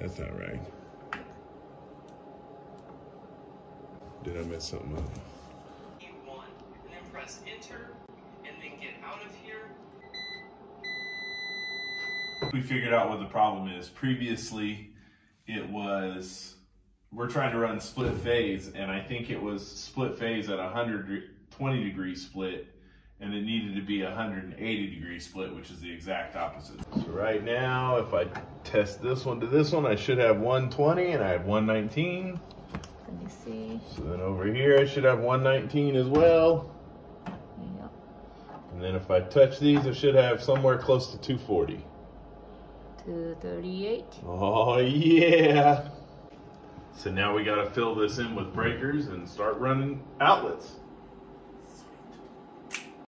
That's not right. Did I mess something up? E1 and then press enter and then get out of here. We figured out what the problem is. Previously, it was we're trying to run split phase, and I think it was split phase at 120 degree split, and it needed to be 180 degree split, which is the exact opposite. So right now, if I test this one to this one, I should have 120, and I have 119. Let me see. So then over here, I should have 119 as well. Yep. And then if I touch these, I should have somewhere close to 240. 238. Oh yeah. So now we gotta fill this in with breakers and start running outlets.